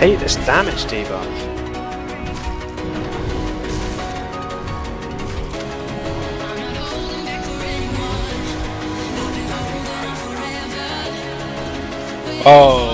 hate this damage debuff. Oh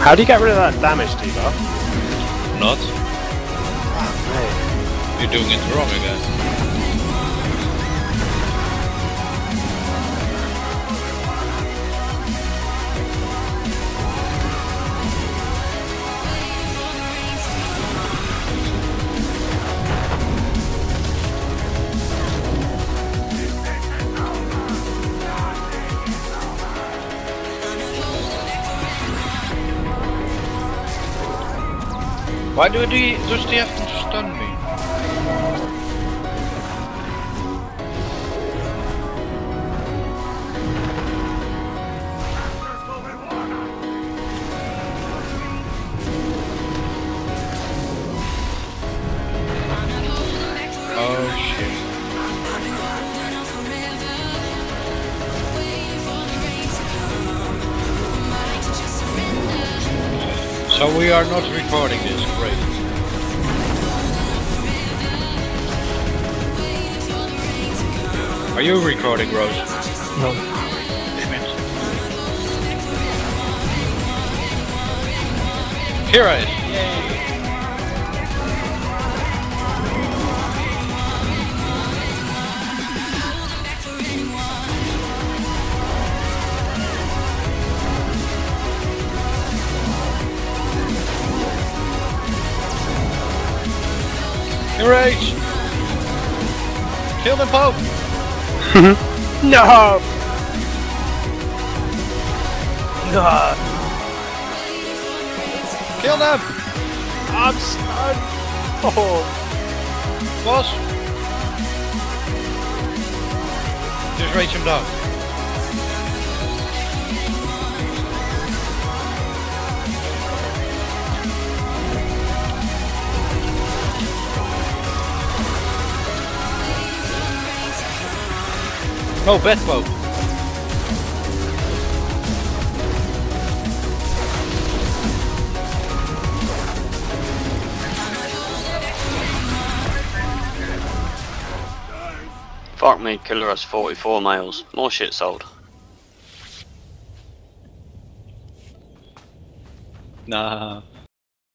How do you get rid of that damage no, not. Mate. You're doing it wrong again. Why do they, he have to stun me? So we are not recording this, great. Are you recording, Rose? No. Damn it. Kira is. Yay! Enrage! Kill the Pope! No! No! Kill them! I'm stunned! Oh! Boss! Just rage him down. No, best Pope. Fuck me, Killer has 44 males. More shit sold. Nah.